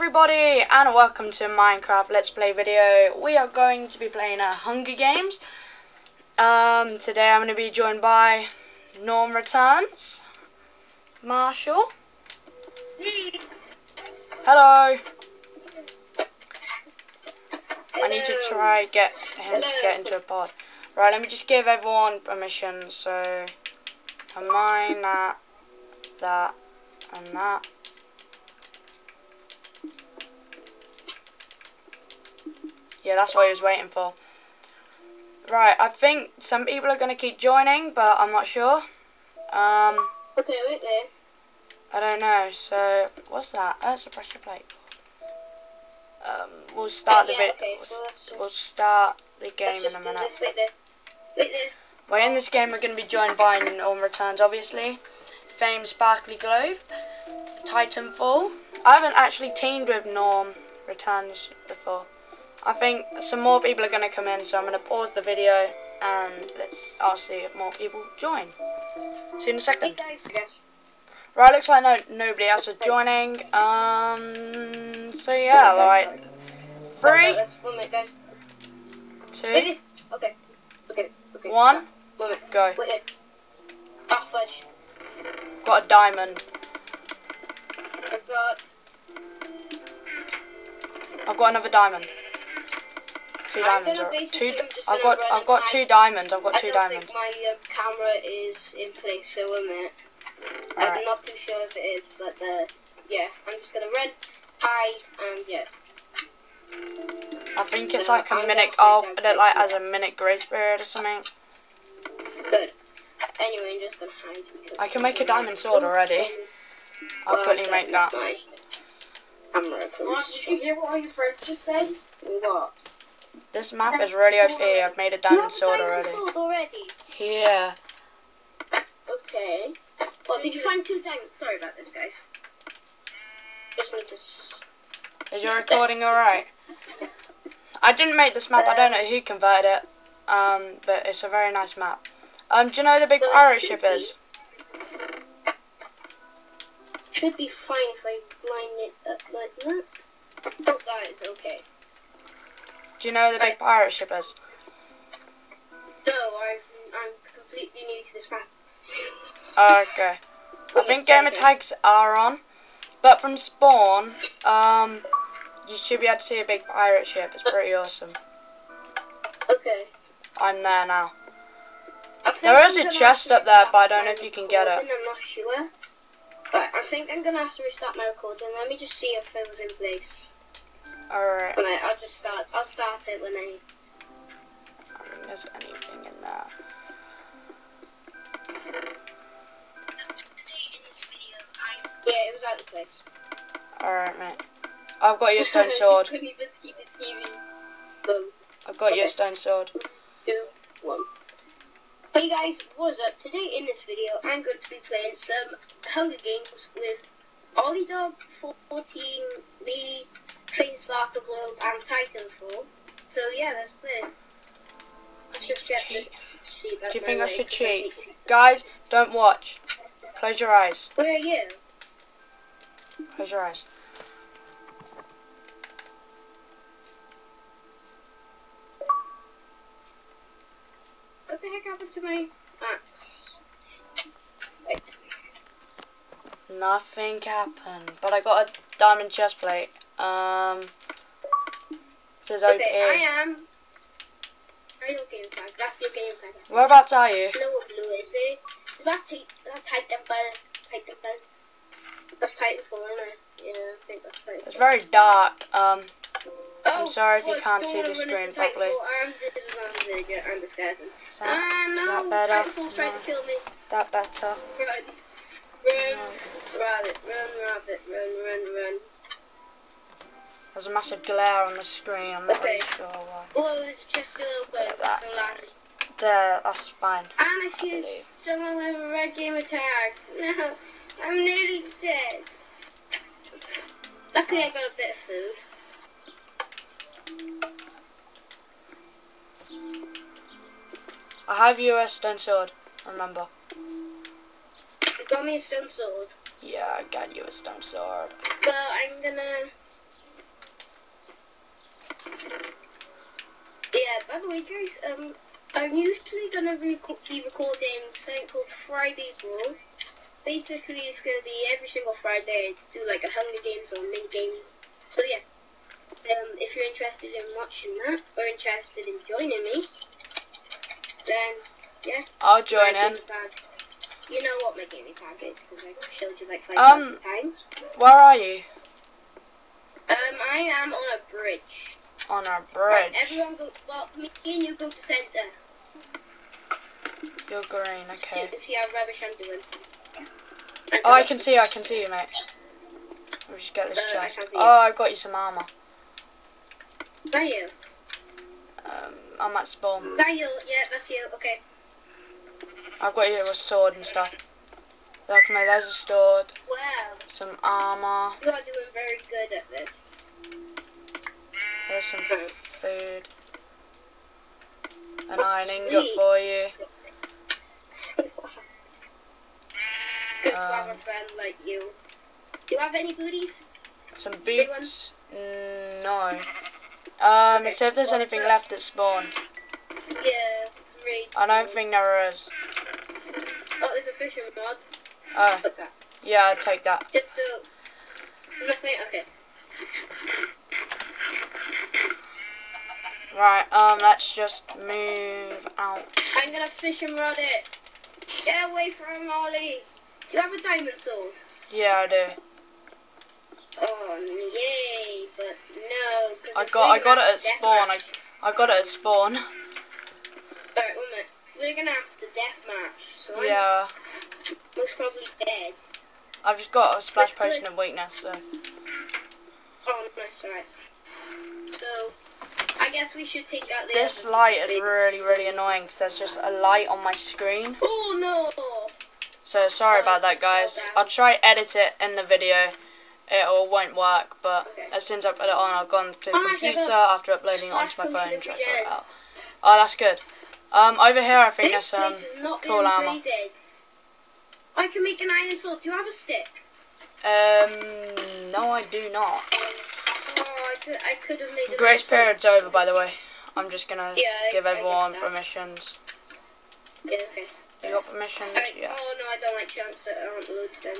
everybody and welcome to Minecraft Let's Play video. We are going to be playing a Hunger Games. Um, today I'm going to be joined by Norm Returns, Marshall. Hello. I need to try get him to get into a pod. Right, let me just give everyone permission. So, combine that, that, and that. Yeah, that's what he was waiting for. Right, I think some people are going to keep joining, but I'm not sure. Um, Okay, wait there. I don't know. So, what's that? Oh, it's a pressure plate. Um, we'll start the yeah, okay, we'll, so just- we'll start the game in a minute. this. Wait there. Wait there. Well, in this game, we're going to be joined by Norm Returns, obviously. Fame Sparkly Globe, Titanfall. I haven't actually teamed with Norm Returns before. I think some more people are going to come in, so I'm going to pause the video and let's. I'll see if more people join. See you in a second. guys. I guess. Right, looks like no nobody else is joining. Um. So yeah, like three, about this. One minute, guys. Wait two. Okay. Okay. Okay. one, go. Ah. Got a diamond. I've got. I've got another diamond. Two I'm diamonds. gonna Or, basically two. just I've got. I've got two diamonds. I've got two don't diamonds. think my uh, camera is in place, so one minute. Alright. I'm not too sure if it is, but uh, yeah, I'm just gonna run, hide, and yeah. I think it's like a I'm minute. gonna Oh, I down don't like as a minute grace period or something. Good. Anyway, I'm just gonna hide. because I can make a diamond sword already. I'll Well, quickly I make said that. my Camera, please. Did you hear what all your friend just said? What? This map is really OP. I've made a diamond sword already. sword already. Yeah. Okay. Well, did you find two diamonds? Sorry about this, guys. Just need to. Is your recording alright? I didn't make this map. I don't know who converted it. Um, but it's a very nice map. Um, do you know who the big Well, pirate ship be. is? should be fine if I line it up like that. Oh, that is okay. Do you know who the big pirate ship is? No, I'm, I'm completely new to this map. Okay. I think gamer tags are on, but from spawn, um, you should be able to see a big pirate ship. It's pretty awesome. Okay. I'm there now. There is a chest up there, but I don't know if you can get it. I'm not sure. Right, I think I'm gonna have to restart my recording. Let me just see if it was in place. Alright. I, I'll just start. I'll start it when I. I don't think there's anything in there. Yeah, it was out of place. Alright, mate. I've got your stone sword. Couldn't even see the TV. Go. I've got your stone sword. two, one. Hey guys, what's up? Today in this video, I'm going to be playing some Hunger Games with Ollie Dog 14, me, Flame Sparkle Globe, and Titanfall. So yeah, let's play. Let's just get this sheep Do you think I should cheat? Guys, don't watch. Close your eyes. Where are you? Close your eyes. What the heck happened to my axe? Right. Nothing happened. But I got a diamond chest plate. Um, it says. Okay, I am. I don't game tag. That's your game tag. Whereabouts are you? I know blue is. Eh? Is that Tit- that Titanfall? Titanfall? That's Titanfall, isn't it? Yeah, I think that's Titanfall. It's very dark. Um, I'm Oh, sorry if you can't see the screen properly. And is the and the skeleton. is that, no, that better? Trying to kill me. that better? Run, run, rabbit, run, rabbit, run, run, run. There's a massive glare on the screen. I'm not really sure why. Oh, there's just a little bit. Like that. So. There, that's fine. And I see someone with a red gamer tag. No, I'm nearly dead. Luckily, I got a bit of food. I have you a stone sword. Remember? You got me a stone sword. Yeah, I got you a stone sword. But I'm gonna the way, guys, um, I'm usually gonna be recording something called Friday's Roll. Basically, it's gonna be every single Friday. I do like a Hunger Games or mini game. So yeah, um, if you're interested in watching that or interested in joining me, then yeah, I'll join in. You know what my gaming tag is because I showed you like five Um, times. Where are you? Um, I am on a bridge. On our Right, bridge. everyone go. Well, me and you go to center. You're green, okay. See how rubbish I'm doing. Oh, I can see you, I can see you, mate. Let me just get this Uh, I chest. can't see you. Oh, I've got you some armor. Is that you? Um, I'm at spawn. Is that you? Yeah, that's you. Okay. I've got you a sword and stuff. Look, mate, there's a sword, Wow. some armor, You are doing very good at this. There's some food, an iron ingot for you. it's good to have a Um, friend like you. Do you have any booties? Some boots? Mm, no. Um, Okay, see if there's anything so- left at spawn. Yeah, it's really. I don't think there is. Oh, there's a fishing rod. Oh, yeah, I'll take that. Just so. Nothing. Okay. Right, um, let's just move out. I'm gonna fish and rod it. Get away from Ollie. Do you have a diamond sword? Yeah, I do. Oh, yay! But no, because I got, I got it at spawn. I, I got it at spawn. Alright, one minute. We're gonna have the death match, so I'm Yeah, most probably dead. I've just got a splash potion of weakness, so. Oh, nice, alright. So, I guess we should take out. This light is really, really annoying because there's just a light on my screen. Oh no! So sorry Oh, about that, guys. I'll try edit it in the video. It all won't work, but Okay. as soon as I put it on, I've gone to the Oh, computer after uploading it onto my phone and try to sort it out. Oh, that's good. Um, over here, I think This there's um is not cool armor. I can make an iron sword. Do you have a stick? Um, no, I do not. I could, I could have made. Grace period's over, by the way. I'm just gonna Yeah, give I everyone that. permissions. Yeah, okay. You got permissions? Yeah. Oh no, I don't like chunks that aren't loaded then.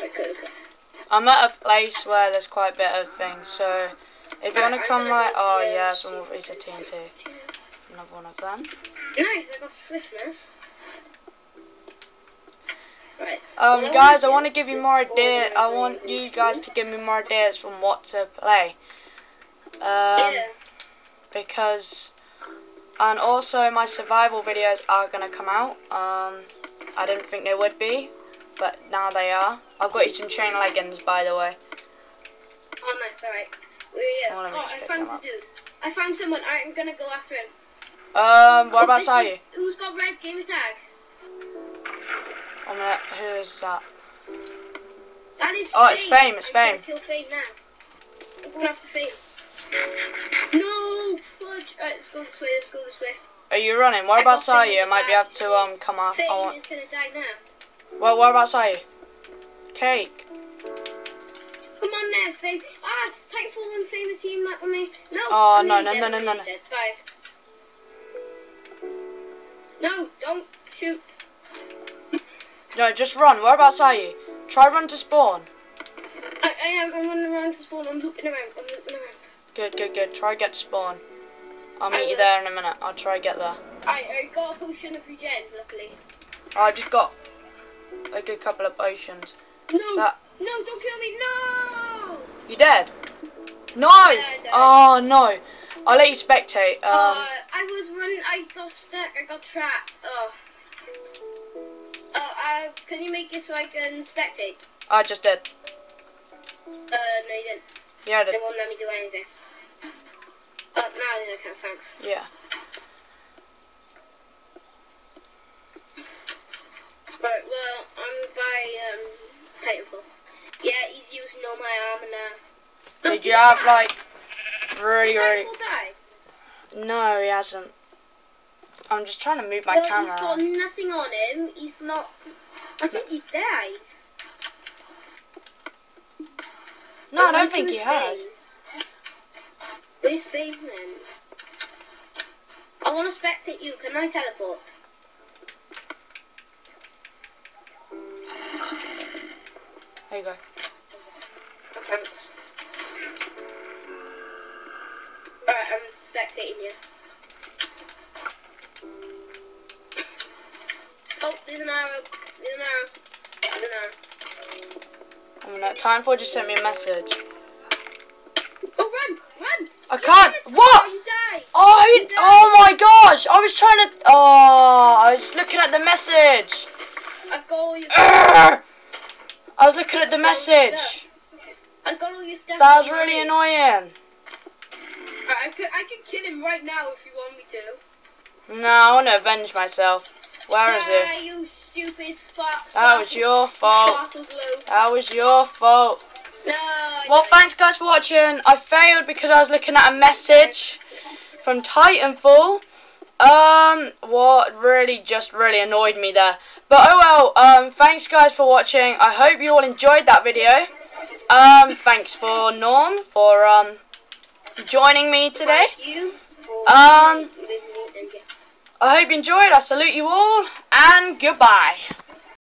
I could have. I'm at a place where there's quite a bit of things, so if you want to come like, oh here, yeah, some more I can TNT. Another one of them. Nice, I got swiftness. Right. Um, Well, guys, I want to give you more ideas. I want you guys to give me more ideas from what to play. Um, yeah. because, and also my survival videos are gonna come out. Um, I didn't think they would be, but now they are. I've got you some chain leggings, by the way. Oh, nice, alright. Where Oh, are you? Oh, I found the dude. I found someone. I'm gonna go after him. Um, Oh, whereabouts this are you? Who's got red gamer tag? I'm gonna, who is that? That is Oh, it's Fame. Fame, it's I'm Fame. kill Fame now. I'm going after Fame. No! Fudge! Alright, let's go this way, let's go this way. Are you running? Whereabouts are you? I might be able to um come off. I want. is gonna die now. Well, whereabouts are you? Cake. Come on now, Fame. Ah, Titanfall and Fame is team up me. No! Oh, I'm no, no, no, no, no, no. No, don't shoot. No, just run. Whereabouts are you? Try run to spawn. I, I am, I'm running around to spawn, I'm looping around, I'm looping around. Good, good, good. Try get to spawn. I'll I meet you will. there in a minute. I'll try get there. I, I got a potion of regen, luckily. Oh, I just got a good couple of potions. No, that no, don't kill me, no! you dead? No. I died. Oh no. I'll let you spectate. Um. uh, I was running, I got stuck, I got trapped. Oh. Uh, uh, can you make it so I can spectate? I just did. Uh, no you didn't. Yeah, I They did. won't let me do anything. Oh, now I can, thanks. Yeah. Right, well, I'm by, um, Titanfall. Yeah, he's using all my armor now. Did you have like really, really? No, he hasn't. I'm just trying to move my well, camera. he's got nothing on him. He's not. I think he's died. No, I don't think he has. Where's Fame? I want to spectate you. Can I teleport? There you go. Thanks. Alright, I'm spectating you. Oh, there's an arrow. There's an arrow. There's an arrow. No, Titanfall just sent me a message. Oh, run! Run! I can't. What? Oh, you, oh my gosh! I was trying to. Oh, I was looking at the message. I got all your Urgh! I was looking at the message. I got all your stuff. That was really annoying. I, I could I could kill him right now if you want me to. No, I want to avenge myself. Where is he? Stupid fuck. That was your fault. That was your fault. No. Well, thanks guys for watching. I failed because I was looking at a message from Titanfall. Um, what really just really annoyed me there. But oh well, um, thanks guys for watching. I hope you all enjoyed that video. Um, thanks for Norm for um joining me today. Thank you for Um, I hope you enjoyed. I salute you all and goodbye.